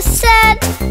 said.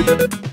Five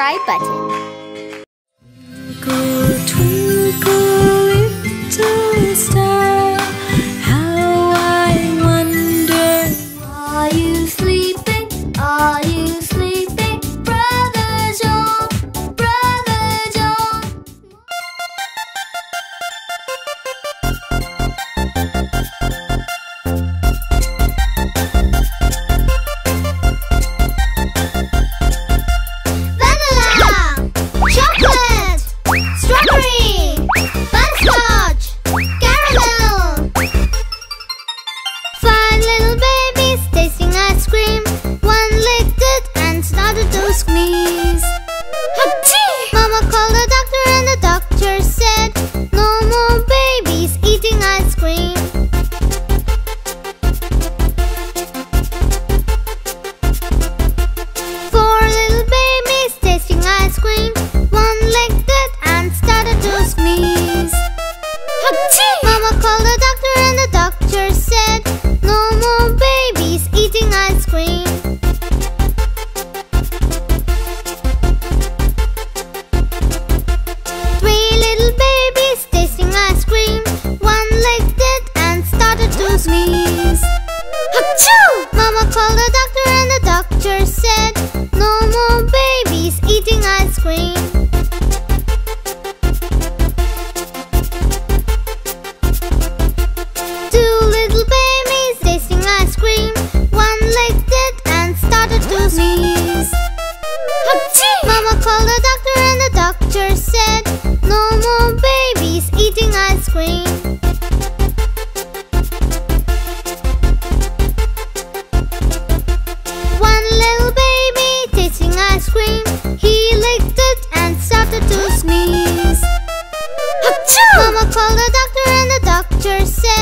subscribe button. The said,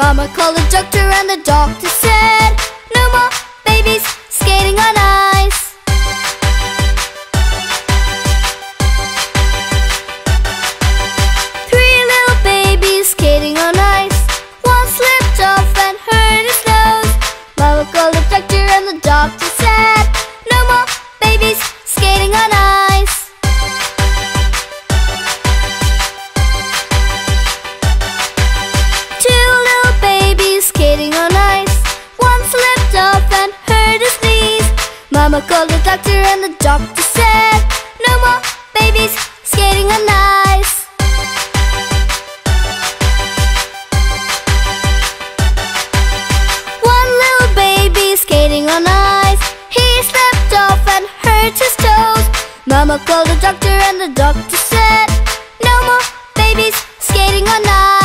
Mama called the doctor and the doctor said No more babies skating on ice. doctor and the doctor said No more babies skating on ice. One little baby skating on ice. He slipped off and hurt his toes. Mama called the doctor and the doctor said No more babies skating on ice.